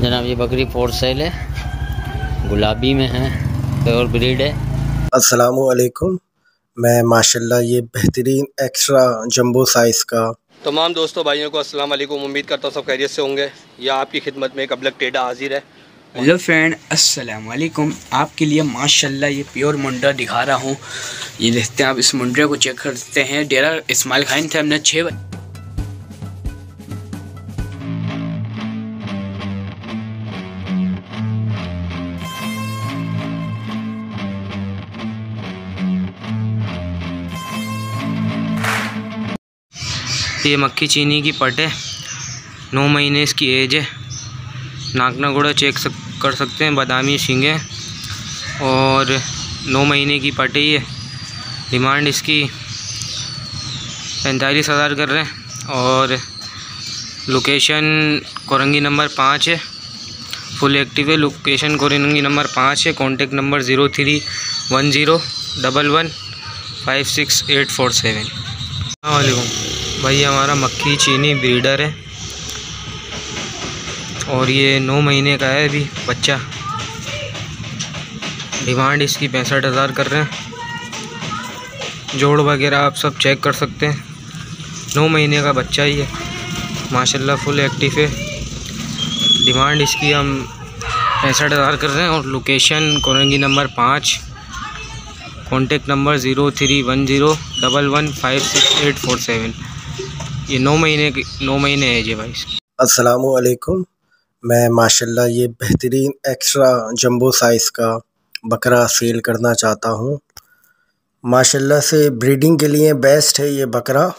जनाब ये बकरी फोर सेल है। गुलाबी में है प्योर ब्रीड है। असलकुम मैं माशाल्लाह ये बेहतरीन एक्स्ट्रा जंबो साइज़ का तमाम दोस्तों भाइयों को अस्सलाम वालेकुम उम्मीद करता हूँ सब खैरियत से होंगे। या आपकी खिदमत में एक अबलक टेडा हाजिर है। हेलो फ्रेंड अस्सलाम वालेकुम आपके लिए माशाल्लाह ये प्योर मुंडा दिखा रहा हूँ। ये देखते हैं आप इस मुंडरे को चेक करते हैं। डेरा इस्माइल खान थे हमने छः ये मक्खी चीनी की पट है। नौ महीने इसकी एज है। नाकना घोड़ा चेक सक, कर सकते हैं बादामी शिंगे और नौ महीने की पट ही है डिमांड इसकी पैंतालीस हज़ार कर रहे हैं। और लोकेशन कोरंगी नंबर पाँच है। फुल एक्टिव है। लोकेशन कोरंगी नंबर पाँच है। Contact number zero three one zero double one five six eight four seven. अलैक्म भाई, हमारा मक्खी चीनी ब्रीडर है। और ये नौ महीने का है अभी बच्चा। डिमांड इसकी पैंसठ हज़ार कर रहे हैं। जोड़ वगैरह आप सब चेक कर सकते हैं। नौ महीने का बच्चा ही है। माशाल्लाह फुल एक्टिव है। डिमांड इसकी हम पैंसठ हज़ार कर रहे हैं। और लोकेशन कोरंगी नंबर पाँच। Contact number zero three one zero double one five six eight four seven ये नौ महीने की, नौ महीने है जी भाई। असलकुम मैं माशाल्लाह ये बेहतरीन एक्स्ट्रा जंबो साइज़ का बकरा सेल करना चाहता हूँ। माशाल्लाह से ब्रीडिंग के लिए बेस्ट है ये बकरा।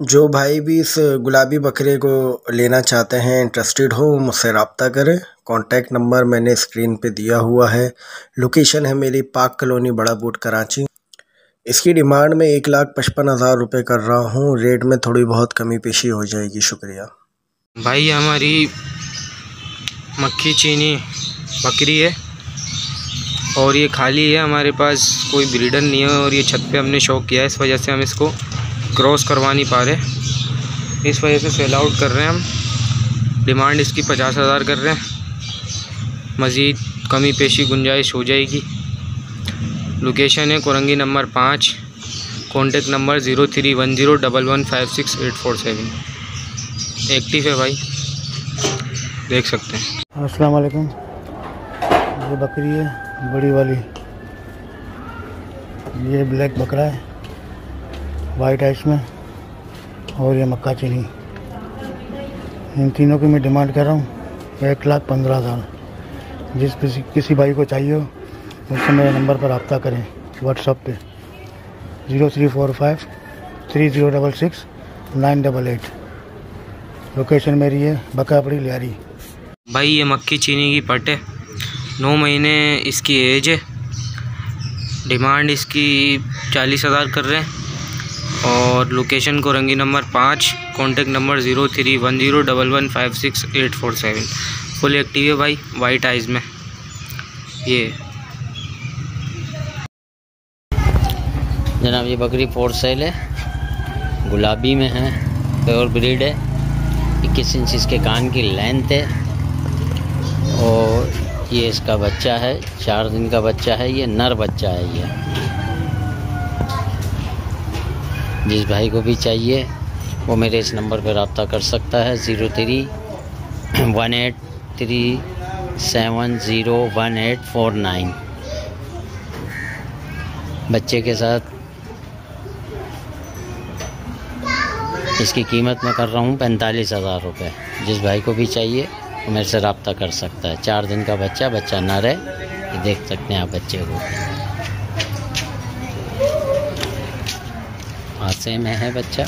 जो भाई भी इस गुलाबी बकरे को लेना चाहते हैं इंटरेस्टेड हो, मुझसे रबता करें। कॉन्टैक्ट नंबर मैंने स्क्रीन पे दिया हुआ है। लोकेशन है मेरी पाक कॉलोनी बड़ा बूट कराची। इसकी डिमांड में एक लाख पचपन हज़ार रुपये कर रहा हूँ। रेट में थोड़ी बहुत कमी पेशी हो जाएगी, शुक्रिया। भाई, हमारी मक्खी चीनी बकरी है और ये खाली है। हमारे पास कोई ब्रीडर नहीं है और ये छत पे हमने शौक किया है। इस वजह से हम इसको क्रॉस करवा नहीं पा रहे। इस वजह से सेल आउट कर रहे हैं हम। डिमांड इसकी पचास हज़ार कर रहे हैं। मज़ीद कमी पेशी गुंजाइश हो जाएगी। लोकेशन है कोरंगी नंबर पाँच contact number zero three one zero double one five six eight four seven. Active है भाई। देख सकते हैं। अस्सलाम वालेकुम ये बकरी है, बड़ी वाली। ये ब्लैक बकरा है वाइट आइस में, और ये मक्का चीनी। इन तीनों की मैं डिमांड कर रहा हूँ, एक लाख पंद्रह हज़ार। जिस किसी किसी भाई को चाहिए हो मुझसे मेरे नंबर पर रबता करें व्हाट्सअप पे। Zero three four five three zero double six nine double eight. Location मेरी है बकापड़ी लियारी। भाई, ये मक्की चीनी की पट है। नौ महीने इसकी एज है। डिमांड इसकी चालीस हज़ार कर रहे हैं। और लोकेशन को रंगी नंबर पाँच contact number zero three one zero double one five six eight four seven. Full active है भाई वाइट आइज़ में। ये जनाब, ये बकरी फोर सेल है। गुलाबी में है प्योर ब्रीड है। इक्कीस इंच इसके कान की लेंथ है। और ये इसका बच्चा है, चार दिन का बच्चा है, ये नर बच्चा है ये। जिस भाई को भी चाहिए, वो मेरे इस नंबर पर रबता कर सकता है zero three one eight three seven zero one eight four nine बच्चे के साथ इसकी कीमत मैं कर रहा हूँ पैंतालीस हज़ार रुपये जिस भाई को भी चाहिए वो मेरे से रबता कर सकता है। चार दिन का बच्चा बच्चा ना रहे ये देख सकते हैं आप बच्चे को। हादसे में है बच्चा।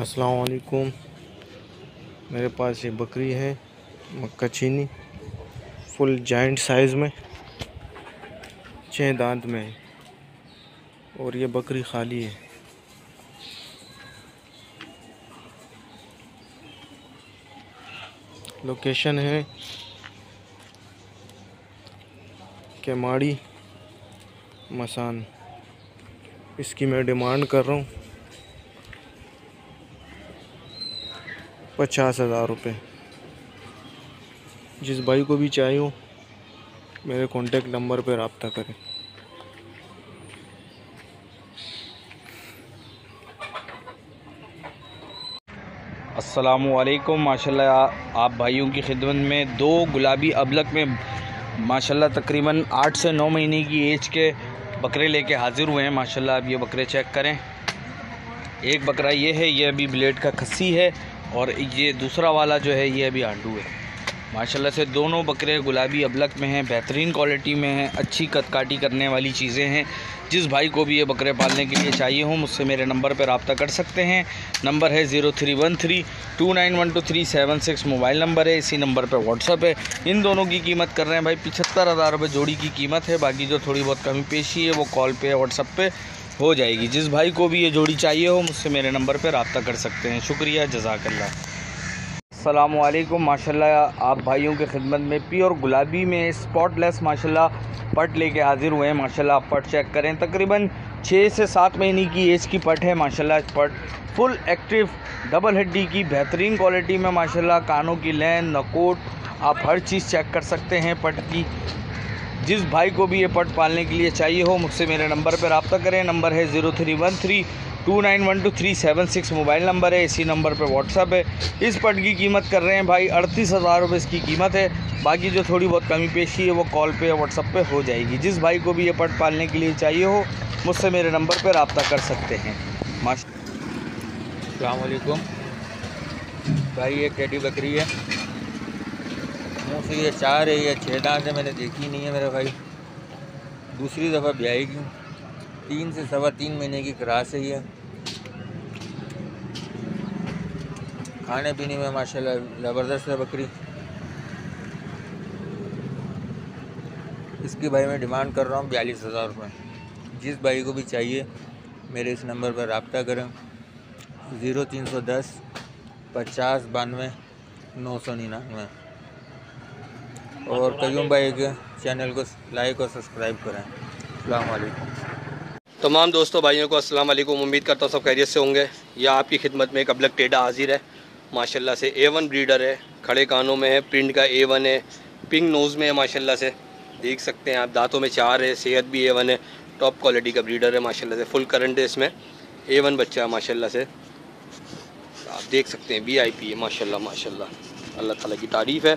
असलकुम मेरे पास ये बकरी है मक्का चीनी फुल जॉइंट साइज़ में। छः दांत में और ये बकरी खाली है। लोकेशन है केमाड़ी मसान। इसकी मैं डिमांड कर रहा हूँ पचास हज़ार रुपये। जिस भाई को भी चाहिए मेरे कॉन्टेक्ट नंबर पर रबता करें। असलकुम माशाल्लाह, आप भाइयों की खिदमत में दो गुलाबी अबलक में, माशाल्लाह, तकरीबन आठ से नौ महीने की एज के बकरे लेके हाज़िर हुए हैं, माशाल्लाह, आप ये बकरे चेक करें। एक बकरा ये है, ये अभी ब्लेड का खस्सी है, और ये दूसरा वाला जो है, ये अभी आंडू है। माशाल्लाह से दोनों बकरे गुलाबी अबलक में हैं, बेहतरीन क्वालिटी में हैं, अच्छी कदकाटी करने वाली चीज़ें हैं। जिस भाई को भी ये बकरे पालने के लिए चाहिए हो, मुझसे मेरे नंबर पर रबता कर सकते हैं। नंबर है zero three one three two nine one two three seven six, mobile number है, इसी नंबर पर व्हाट्सअप है। इन दोनों की कीमत कर रहे हैं भाई पिछहत्तर हज़ार रुपये जोड़ी की कीमत है। बाकी जो थोड़ी बहुत कमी पेशी है, वो कॉल पर व्हाट्सअप पर हो जाएगी। जिस भाई को भी ये जोड़ी चाहिए हो, मुझसे मेरे नंबर पर रबता कर सकते हैं। शुक्रिया जजाकल्ला असलकुम माशाल्लाह, आप भाइयों की खिदमत में प्योर गुलाबी में स्पॉटलेस माशाल्लाह, पट लेके हाज़िर हुए हैं, माशाल्लाह, आप पट चेक करें। तकरीबन छः से सात महीने की एज की पट है, माशाल्लाह पट फुल एक्टिव डबल हड्डी की, बेहतरीन क्वालिटी में, माशाल्लाह, कानों की लैन नकोट, आप हर चीज़ चेक कर सकते हैं पट की। जिस भाई को भी ये पट पालने के लिए चाहिए हो, मुझसे मेरे नंबर पर रबता करें। नंबर है zero three one three two nine one two three seven six mobile number है, इसी नंबर पर व्हाट्सअप है। इस पट की कीमत कर रहे हैं भाई अड़तीस हज़ार रुपये इसकी कीमत है। बाकी जो थोड़ी बहुत कमी पेशी है, वो कॉल पे या व्हाट्सअप पे हो जाएगी। जिस भाई को भी ये पट पालने के लिए चाहिए हो, मुझसे मेरे नंबर पर रबता कर सकते हैं। माशाकुम भाई, ये टेडी बकरी है। मुँह से ये चार है, या छः दांत है, मैंने देखी नहीं है मेरे भाई। दूसरी दफ़ा ब्याई की तीन से सवा तीन महीने की क्रास है ये। खाने पीने में माशाल्लाह ज़बरदस्त है बकरी। इसकी भाई मैं डिमांड कर रहा हूँ बयालीस हज़ार रुपये जिस भाई को भी चाहिए, मेरे इस नंबर पर रबता करें। ज़ीरो तीन सौ दस, पचास बानवे, नौ सौ निन्यानवे। और कयूम भाई के चैनल को लाइक और सब्सक्राइब करें। अलकुम तमाम दोस्तों, भाइयों को अस्सलाम वालेकुम। उम्मीद करता हूँ सब खैरियत से होंगे। यह आपकी खिदमत में एक अबलक टेडा हाजिर है। माशाल्लाह से ए वन ब्रीडर है, खड़े कानों में है प्रिंट का ए वन है पिंक नोज़ में है, माशाल्लाह से। देख सकते हैं आप, दांतों में चार है, सेहत भी ए वन है टॉप क्वालिटी का ब्रीडर है, माशाल्लाह से। फुल करंट है इसमें। ए वन बच्चा है, माशाल्लाह से। आप देख सकते हैं वी आई पी है, माशाल्लाह माशाल्लाह। अल्लाह ताला की तारीफ़ है।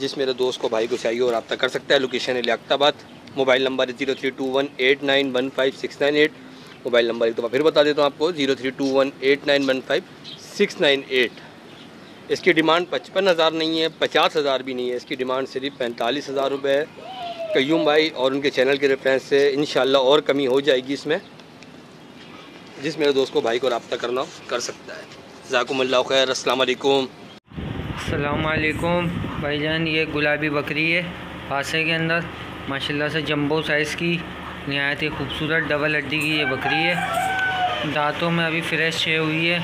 जिस मेरे दोस्त को, भाई को चाहिए और रब्ता कर सकता है। लोकेशन है लियाताबाद मोबाइल नंबर है zero three two one eight nine one five six nine eight. Mobile number एक दफ़ा फिर बता देता हूँ आपको, zero three two one eight nine one five six nine eight. इसकी डिमांड पचपन हज़ार नहीं है, पचास हज़ार भी नहीं है। इसकी डिमांड सिर्फ़ पैंतालीस हज़ार रुपये है। कयूम भाई और उनके चैनल के रेफरेंस से इन और कमी हो जाएगी इसमें, जिस मेरे दोस्त को भाई को रब्ता करना कर सकता है। ज़ाकुमल्ला खैर असलकुम असलकुम भाईजान, ये गुलाबी बकरी है, पासे के अंदर। माशाल्लाह से जंबो साइज़ की। नहायत ही खूबसूरत डबल हड्डी की ये बकरी है। दांतों में अभी फ्रेश छे हुई है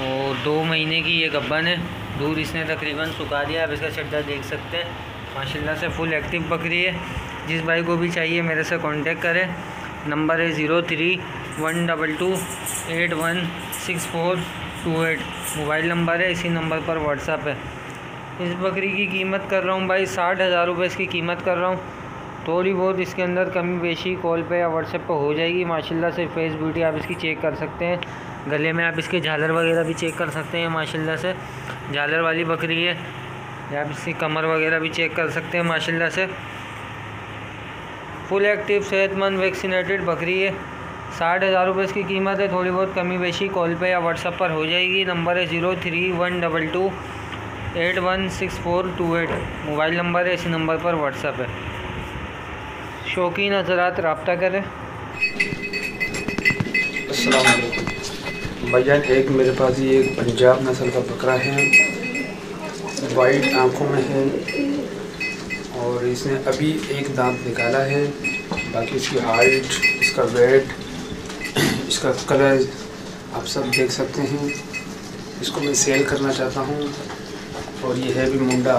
और दो महीने की ये गब्बन है। दूध इसने तकरीबन सुखा दिया, आप इसका चड्डा देख सकते हैं। माशाल्लाह से फुल एक्टिव बकरी है। जिस भाई को भी चाहिए मेरे से कांटेक्ट करें। नंबर है zero three one double two eight one six four two eight. Mobile number है, इसी नंबर पर व्हाट्सअप है। इस बकरी की कीमत कर रहा हूँ भाई, साठ हज़ार रुपये इसकी कीमत कर रहा हूँ। थोड़ी बहुत इसके अंदर कमी बेशी, कॉल पे या व्हाट्सएप पे हो जाएगी। माशाल्लाह से फेस ब्यूटी आप इसकी चेक कर सकते हैं। गले में आप इसके झालर वगैरह भी चेक कर सकते हैं, माशाल्लाह से। झालर वाली बकरी है। या आप इसकी कमर वगैरह भी चेक कर सकते हैं, माशाल्लाह से। फुल एक्टिव, सेहतमंद, वैक्सीनेटेड बकरी है। साठ हज़ार रुपये इसकी कीमत है। थोड़ी बहुत कमी बेशी, कॉल पे या व्हाट्सएप पर हो जाएगी। नंबर है zero three one double two. Eight one six four two eight. Mobile number है, इसी नंबर पर व्हाट्सएप है। शौकीन हजरात, रबता करें भैया, एक मेरे पास ये एक पंजाब नस्ल का बकरा है। वाइट आँखों में है और इसने अभी एक दांत निकाला है। बाकी इसकी हाइट, इसका वेट, इसका कलर आप सब देख सकते हैं। इसको मैं सेल करना चाहता हूँ। और ये है भी मुंडा।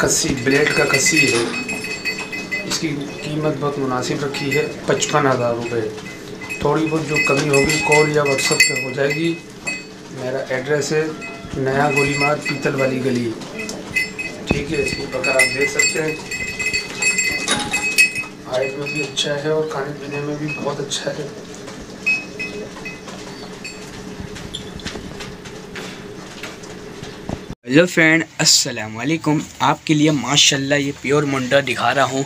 कस्सी ब्लेड का कस्सी है। इसकी कीमत बहुत मुनासिब रखी है, पचपन हज़ार रुपये थोड़ी बहुत जो कमी होगी, कॉल या व्हाट्सएप पे हो जाएगी। मेरा एड्रेस है नया गोलीमार, पीतल वाली गली। ठीक है, इसकी बकरा आप देख सकते हैं। हाइट में भी अच्छा है और खाने पीने में भी बहुत अच्छा है। हेलो फ्रेंड अस्सलाम वालेकुम आपके लिए माशाल्लाह ये प्योर मुंडा दिखा रहा हूँ।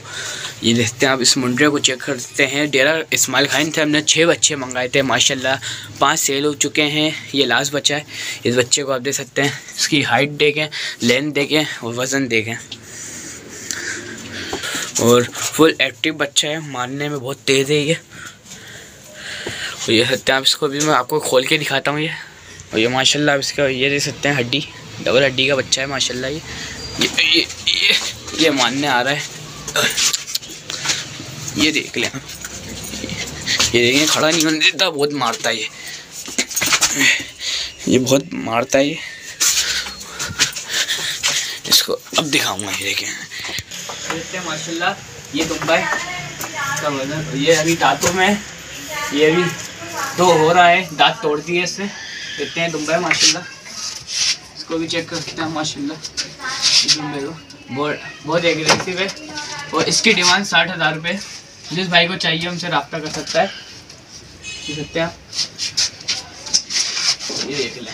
ये देखते हैं, आप इस मुंडे को चेक करते हैं। डेरा इस्माइल खान थे, हमने छः बच्चे मंगाए थे, माशाल्लाह। पाँच सेल हो चुके हैं, ये लास्ट बच्चा है। इस बच्चे को आप देख सकते हैं, इसकी हाइट देखें लेंथ देखें और वज़न देखें। और फुल एक्टिव बच्चा है, मारने में बहुत तेज़ है ये। और ये सकते हैं, आप इसको भी मैं आपको खोल के दिखाता हूँ ये। और ये माशाल्लाह आप इसका ये देख सकते हैं, हड्डी। डबल हड्डी का बच्चा है माशाल्लाह ये। ये ये ये, ये मानने आ रहा है। ये देख लें। ये देखें खड़ा नहीं होने देता बहुत मारता है ये। ये बहुत मारता है ये। इसको अब दिखाऊँगा ये देखें। माशाल्लाह ये दुम्बा है। वज़न ये अभी दांतों में ये अभी दो हो रहा है दांत तोड़ दिए इससे देखते हैं दुम्बा है माशाल्लाह। इसको भी चेक करते हैं माशाल्लाह। बहुत बहुत एग्रेसिव है। और इसकी डिमांड साठ हज़ार रुपये जिस भाई को चाहिए हमसे रब्ता कर सकता है। देख सकते हैं ये देख लें।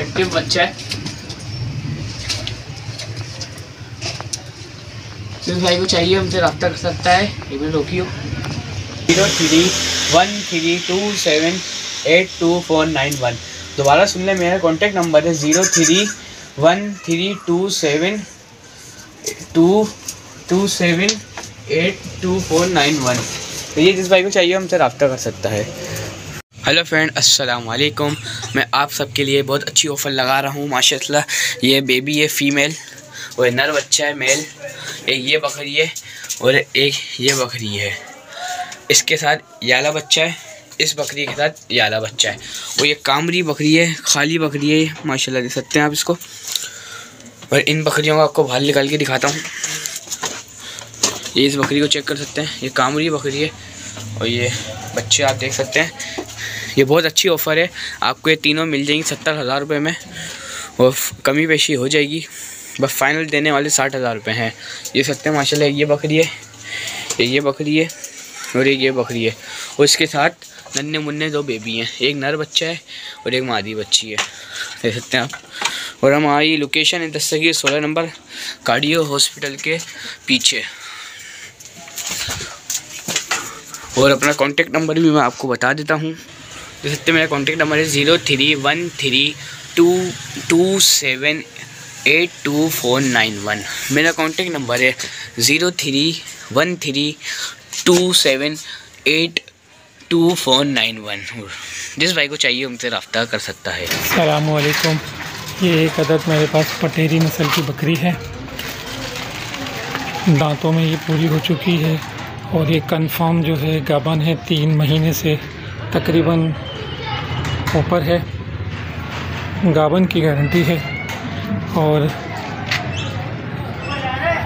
एक्टिव बच्चा है। जिस भाई को चाहिए हमसे रब्ता कर सकता है। एक मिनट रोकियो। Zero three one three two seven eight two four nine one दोबारा सुन लें, मेरा कॉन्टैक्ट नंबर है zero three one three two seven two two seven eight two four nine one तो ये जिस भाई को चाहिए हमसे रब्ता कर सकता है। हेलो फ्रेंड अस्सलाम वालेकुम मैं आप सबके लिए बहुत अच्छी ऑफ़र लगा रहा हूँ, माशाल्लाह। ये बेबी है फ़ीमेल और नर बच्चा है मेल एक ये बकरी है और एक ये बकरी है। इसके साथ याला बच्चा है, इस बकरी के साथ याला बच्चा है। और ये कामरी बकरी है, खाली बकरी है, माशाल्लाह देख सकते हैं आप इसको। और इन बकरियों को आपको बाहर निकाल के दिखाता हूँ। ये इस बकरी को चेक कर सकते हैं, ये कामरी बकरी है। और ये बच्चे आप देख सकते हैं, ये बहुत अच्छी ऑफ़र है। आपको ये तीनों मिल जाएँगी सत्तर हज़ार रुपये में। और कमी पेशी हो जाएगी, बस फाइनल देने वाले साठ हज़ार रुपये हैं। ये सकते हैं, माशाल्लाह, ये बकरी है, ये ये बकरी है। और एक ये बकरी है। और इसके साथ नन्हे मुन्ने दो बेबी हैं। एक नर बच्चा है और एक मादी बच्ची है। देख सकते हैं आप। और हमारी लोकेशन है दस्तगीर सोलह नंबर कार्डियो हॉस्पिटल के पीछे। और अपना कॉन्टेक्ट नंबर भी मैं आपको बता देता हूँ। देख सकते मेरा कॉन्टेक्ट नंबर है zero three one three two two seven eight two four nine one मेरा कॉन्टेक्ट नंबर है zero three one three two seven eight two four nine one जिस भाई को चाहिए, उनसे रब्ता कर सकता है। अलकुम ये एक अदद मेरे पास पटेरी नस्ल की बकरी है। दांतों में ये पूरी हो चुकी है और ये कंफर्म जो है, गाबन है तीन महीने से तकरीबन ऊपर है। गाबन की गारंटी है और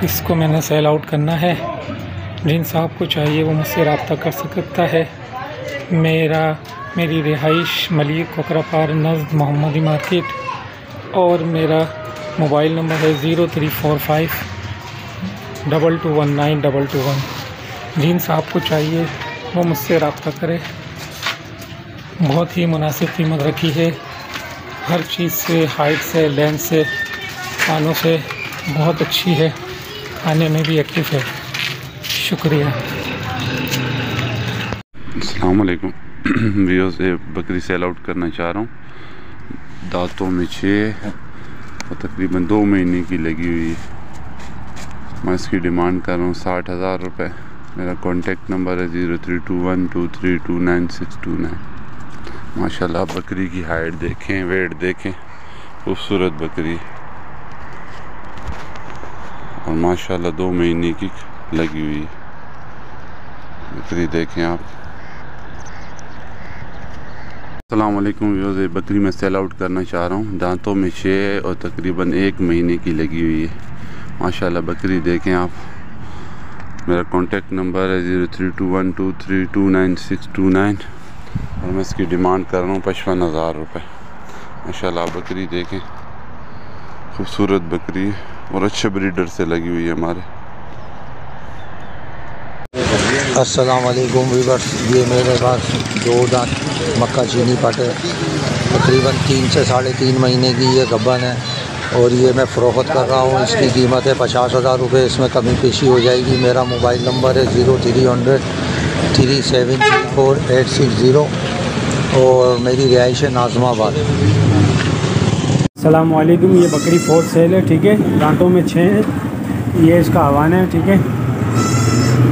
इसको मैंने सेल आउट करना है। जिन साहब को चाहिए वो मुझसे रबता कर सकता है। मेरा, मेरी रिहाइश मलिक वकरापार नज़द मोहम्मदी मार्केट और मेरा मोबाइल नंबर है zero three four five double two one nine double two one. जिन साहब को चाहिए वो मुझसे रबता करे। बहुत ही मुनासिब कीमत रखी है। हर चीज़ से, हाइट से, लेंथ से खानों से बहुत अच्छी है। खाने में भी एक्टिव है। शुक्रिया। अलकुम वीडियो से बकरी सेल आउट करना चाह रहा हूँ। दांतों में छः और तकरीबन दो महीने की लगी हुई है। मैं इसकी डिमांड कर रहा हूँ साठ हज़ार रुपये मेरा कॉन्टेक्ट नंबर है zero three two one two three two nine six two nine. माशाल्लाह, बकरी की हाइट देखें वेट देखें। खूबसूरत बकरी। और माशाल्लाह, दो महीने की लगी हुई बकरी देखें आप। अल्लाम व्यूज़ बकरी मैं सेल आउट करना चाह रहा हूँ। दांतों में छः और तकरीबन एक महीने की लगी हुई है। माशाल्लाह, बकरी देखें आप। मेरा कॉन्टेक्ट नंबर है zero three two one two three two nine six two nine और मैं इसकी डिमांड कर रहा हूँ पचपन हज़ार रुपये माशा बकरी देखें। खूबसूरत बकरी और अच्छे ब्रीडर से लगी हुई है हमारे। अस्सलाम वालेकुम वीवर्स ये मेरे पास दो दांत, मक्का चीनी पट है। तकरीबन तीन से साढ़े तीन महीने की ये गब्बन है और ये मैं फ़रोख्त कर रहा हूँ। इसकी कीमत है पचास हज़ार रुपये इसमें कमी पेशी हो जाएगी। मेरा मोबाइल नंबर है zero three hundred, three seven four eight six zero और मेरी रिहाइश है नाजमाबाद। अलकुम ये बकरी फोर सेल है, ठीक है। दांतों में छः हैं। ये इसका आवान है, ठीक है।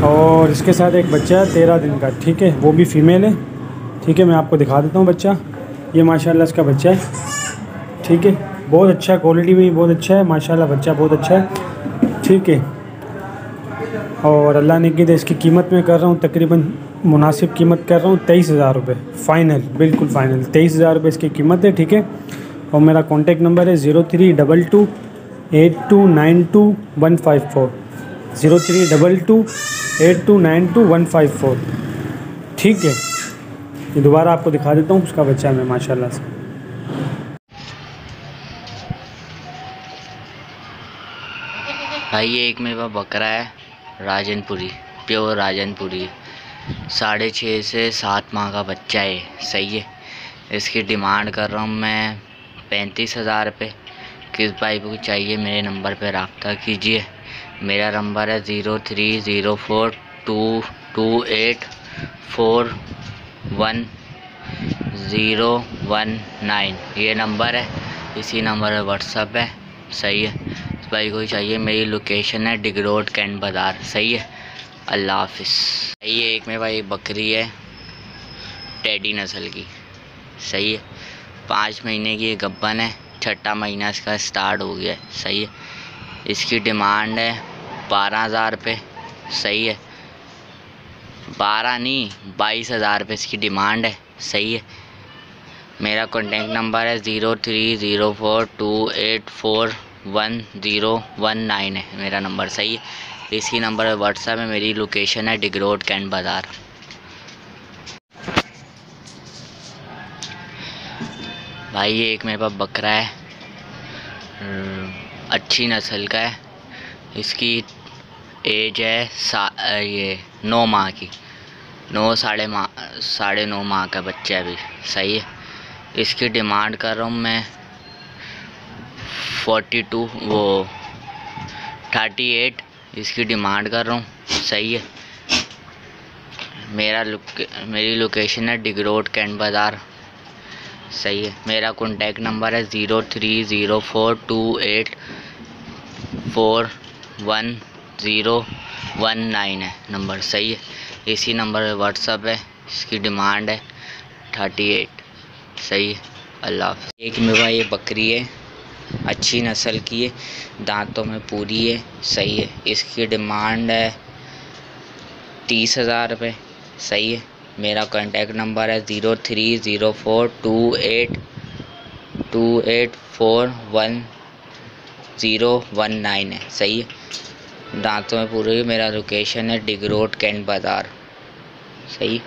और इसके साथ एक बच्चा है, तेरह दिन का, ठीक है? वो भी फ़ीमेल है। ठीक है, मैं आपको दिखा देता हूँ बच्चा। ये माशाल्लाह इसका बच्चा है। ठीक है? बहुत अच्छा क्वालिटी भी बहुत अच्छा है। माशाल्लाह बच्चा बहुत अच्छा है। ठीक है? और अल्लाह ने की इसकी कीमत मैं कर रहा हूँ, तकरीबन मुनासिब कीमत कर रहा हूँ, तेईस हज़ार रुपये फ़ाइनल बिल्कुल फ़ाइनल तेईस हज़ार रुपये इसकी कीमत है, ठीक है? और मेरा कॉन्टेक्ट नंबर है zero three double two eight two nine two one five four zero three double two eight two nine two one five four. ठीक है। ये दोबारा आपको दिखा देता हूँ, उसका बच्चा मैं, माशाल्लाह से। भाई ये एक मेरे पास बकरा है, राजनपुरी, प्योर राजनपुरी। साढ़े छः से सात माह का बच्चा है, सही है। इसकी डिमांड कर रहा हूँ मैं पैंतीस हज़ार रुपये। किस भाई को चाहिए, मेरे नंबर पे रबता कीजिए। मेरा नंबर है zero three zero four two two eight four one zero one nine. ये नंबर है। इसी नंबर पर व्हाट्सअप है। सही है। इस भाई को चाहिए। मेरी लोकेशन है डिगरोड कैंट बाज़ार। सही है। अल्लाह हाफिज़। ये एक में भाई बकरी है टेडी नस्ल की। सही है। पाँच महीने की गब्बन है। छठा महीना इसका स्टार्ट हो गया है। सही है। इसकी डिमांड है बारह हज़ार रुपये सही है। बारह नहीं, बाईस हज़ार रुपये इसकी डिमांड है। सही है। मेरा कॉन्टेक्ट नंबर है zero three zero four two eight four one zero one nine है मेरा नंबर सही है। इसी नंबर पर व्हाट्सएप में मेरी लोकेशन है डिगरोड कैंट बाज़ार। भाई, ये एक मेरे पास बकरा है। अच्छी नस्ल का है। इसकी एज है सा, ये नौ माह की। नौ, साढ़े माह, साढ़े नौ माह का बच्चा अभी। सही है। इसकी डिमांड कर रहा हूँ मैं फोर्टी टू वो थर्टी एट इसकी डिमांड कर रहा हूँ। सही है। मेरा लुक मेरी लोकेशन है डिगरोड कैंट बाज़ार। सही है। मेरा कॉन्टैक्ट नंबर है zero three zero four two eight four one zero one nine है। नंबर सही है। इसी नंबर पर व्हाट्सअप है। इसकी डिमांड है थर्टी एट सही है। अल्लाह एक मेवा ये बकरी है। अच्छी नस्ल की है। दांतों में पूरी है। सही है। इसकी डिमांड है तीस हज़ार रुपये सही है। मेरा कॉन्टैक्ट नंबर है zero three zero four two eight two eight four one zero one nine है। सही है? दांतों में पूरी मेरा लोकेशन है डिग रोड कैंट बाज़ार। सही?